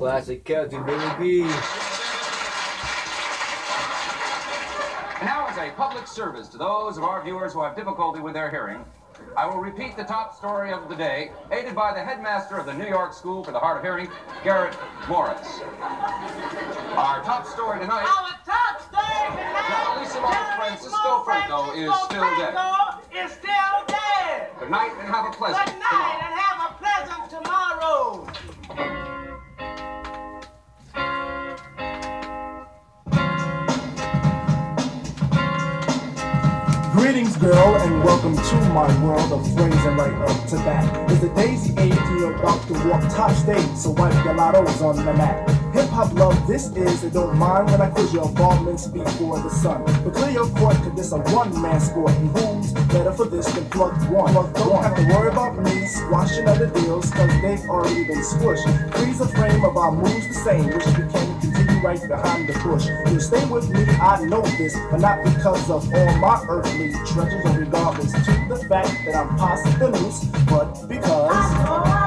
Classic Celtic, baby. Now, as a public service to those of our viewers who have difficulty with their hearing, I will repeat the top story of the day, aided by the headmaster of the New York School for the Hard of Hearing, Garrett Morris. Our top story tonight. Our top story tonight. Generalissimo Francisco Franco is still dead. Is still dead. Good night and have a pleasant Good night Greetings, girl, and welcome to my world of phrasing right up to that. It's the daisy age, you're about to walk top stage, so wipe your lottos on the mat. Hip hop love, this is, and don't mind when I quiz your involvements before the sun. But clear your court, cause this a one man sport, and who's better for this than plug one? Plug don't have to worry about me squashing other deals, cause they've already been squished. Freeze the frame of our moves the same, which continue right behind the bush. You stay with me, I know this, but not because of all my earthly treasures, or regardless to the fact that I'm possibly loose, but because.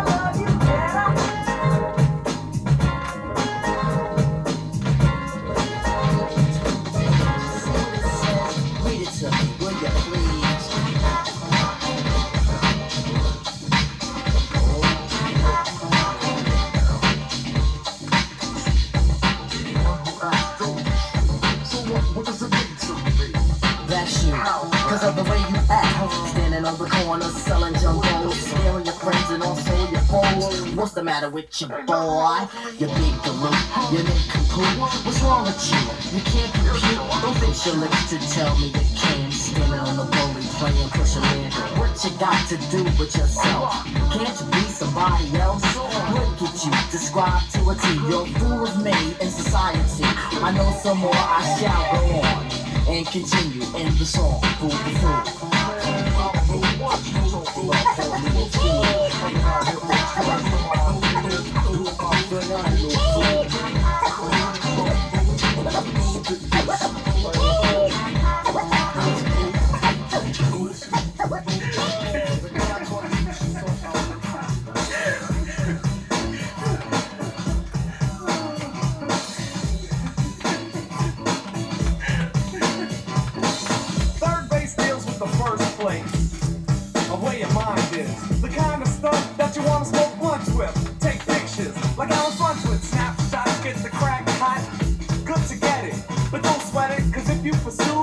On the corner, selling jumbos, scaring your friends and also your foes. What's the matter with you, boy? You big galoot, you nincompoop. What's wrong with you? You can't compute. Don't fix your lips to tell me you can't. Standing on the bully, playing push a man. What you got to do with yourself? Can't you be somebody else? Look at you, describe to a T. You're a fool of me in society. I know some more, I shall go on and continue in the song. Fool, Fool for fool. Third you pursue,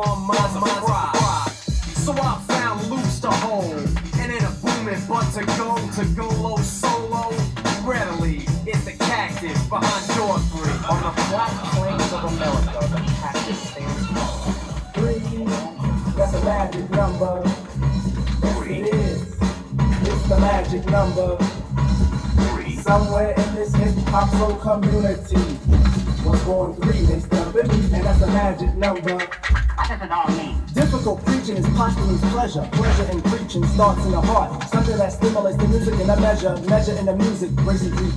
on mine's a fry. So I found loops to hold. And in a booming butt to go, to go low solo. Readily, it's the cactus behind door three. On the flat plains of America, the cactus stands tall. Three, that's a magic number. Yes, it is. It's the magic number. Three. Somewhere in this hip hop soul community was born three. They step in me, and that's a magic number. Difficult preaching is posthumous pleasure. Pleasure in preaching starts in the heart. Something that stimulates the music in a measure. Measure in the music brings it three.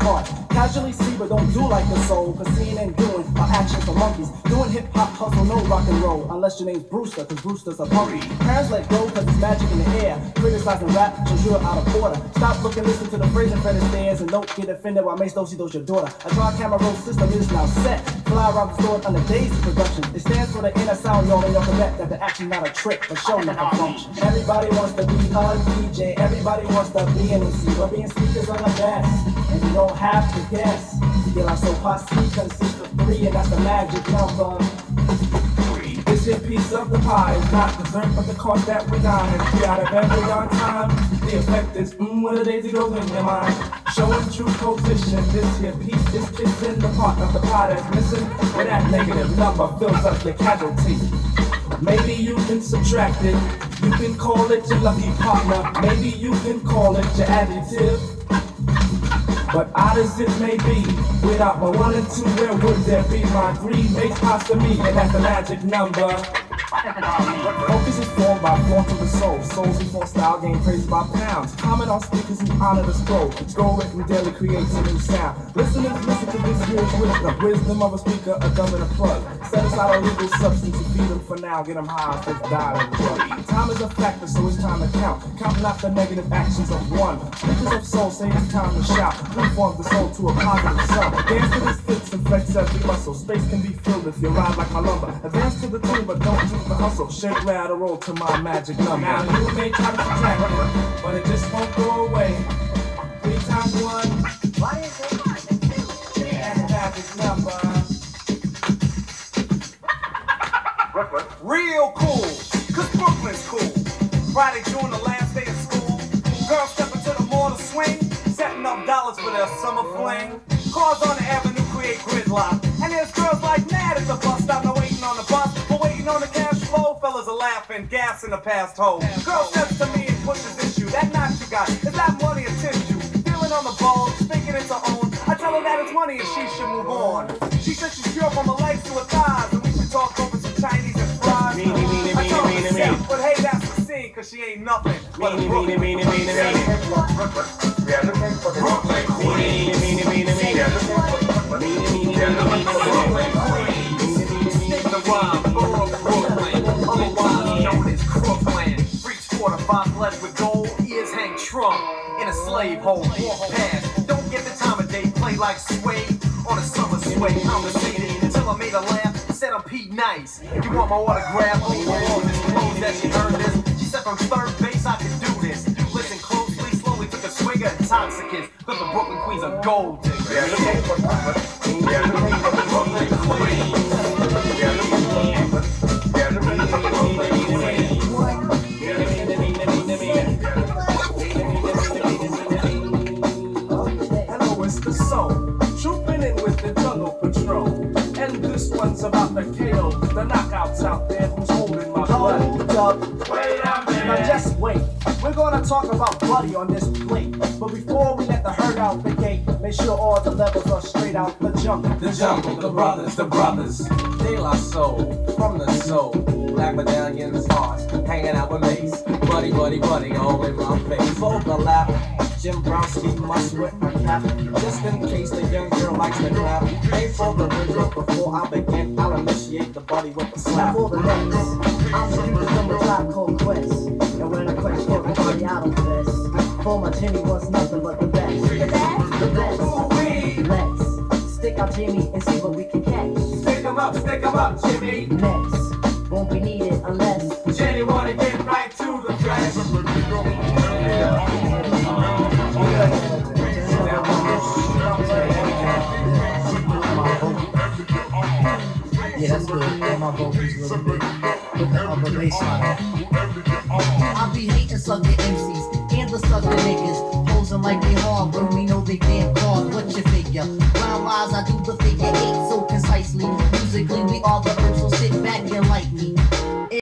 Casually see, but don't do like the soul. Cause seeing and doing are actions for monkeys. Doing hip hop hustle, no rock and roll. Unless your name's Brewster, cause Brewster's a punky. Parents let go cause it's magic in the air. Criticizing rap cause you're out of order. Stop looking, listen to the phrasing friend stairs and don't get offended while Mace Dosey does your daughter. A dry camera roll system is now set. Fly around the store under Daisy production. It stands for the inner sound, y'all can bet that the action not a trick, but show me the function. Everybody wants to be a DJ, everybody wants to be an MC, but being speakers are the best. And you don't have to guess. Still, I so posse consists of three, and that's the magic number. This piece of the pie is not dessert, but the cost that we dine. And three out of every darn time, the effect is mmm when the daisy goes in your mind. Showing true coefficient, this here piece is kissing the part of the pie that's missing. Where that negative number fills up your casualty. Maybe you can subtract it. You can call it your lucky partner. Maybe you can call it your adjective. But odd as it may be, without my one and two, where would there be? My three makes pasta me, and that's the magic number. Focus is formed by flaunt of the soul. Souls fall style gain praise by pounds. Comment on speakers who honor the scroll. Scroll written daily creates a new sound. Listeners listen to this year's wisdom. Wisdom of a speaker, a gum and a plug. Set aside a legal substance to feed them for now. Get them high, die and drug. Time is a factor, so it's time to count. Counting out the negative actions of one. Speakers of soul say it's time to shout. Reform the soul to a positive self. Dance to this fits and flex every muscle. Space can be filled if you ride like my lumber. Advance to the tune, but don't do the hustle. Shake, rattle, roll to my magic number. Now you may try to subtract it, but it just won't go away. Three times one. What is it? That's the magic number. Brooklyn. Real cool, cause Brooklyn's cool. Friday during the last day of school, girls step into the mall to swing, setting up dollars for their summer fling. Cars on the avenue create gridlock, and there's girls like mad at the bus stop, not waiting on the bus, but waiting on the cash flow. Fellas are laughing, gas in the past hole. Girl steps to me and pushes issue. That knot you got, is that money or tissue? Feeling on the ball, thinking it's her own. I tell her that it's money and she should move on. She said she's pure from her legs to her thighs, and we should talk over some Chinese and fries. Meanie, meanie, I told her to step, But hey, that's the scene, cause she ain't nothing. but Meanie, meanie, meanie, meanie, meanie. The the the in a slave hole. Past, don't get the time of day, play like sway on a summer sway. Conversating until I made her laugh, said I'm Pete Nice. You want my autograph? Oh, oh, this clothes that she heard this. She said from Third Bass I swig intoxicants, cause the Brooklyn Queens are gold diggers. We are looking for Brooklyn. We are looking for the Brooklyn Queens. We are looking for we are looking for the Brooklyn Queens. Hello, it's the soul. Trooping in with the jungle patrol. And this one's about the KOs, the knockouts out there who's holding my blood. Hold up. Wait a minute. Now just wait. We're gonna talk about Buddy on this plate. Sure all the levels are straight out the jungle. The jungle, the brothers, the brothers. De La Soul, from the soul. Black medallions, hearts, hanging out with mace. Buddy, buddy, buddy, all in my face. Overlap. Jimbrowski must wear a cap. Just in case the young girl likes to clap. Pay for the rhythm before I begin. I'll initiate the buddy with a slap. For the next, I'm the dude from the tribe called Quest. And when I quest for the party, I don't fess. For my Jimmy was nothing but the out Jimmy and see what we can catch. Stick 'em up, stick 'em up, Jimmy. Next, won't be needed unless Jenny wanna get right to the flesh. Yeah, that's good. And my vocals a little bit. Put the upper bass line. I be hating sucker MCs and the sucker niggas chosen like they hard, but we know they can't cause. What you figure? Round wise, I do the figure eight so concisely. Musically, we are the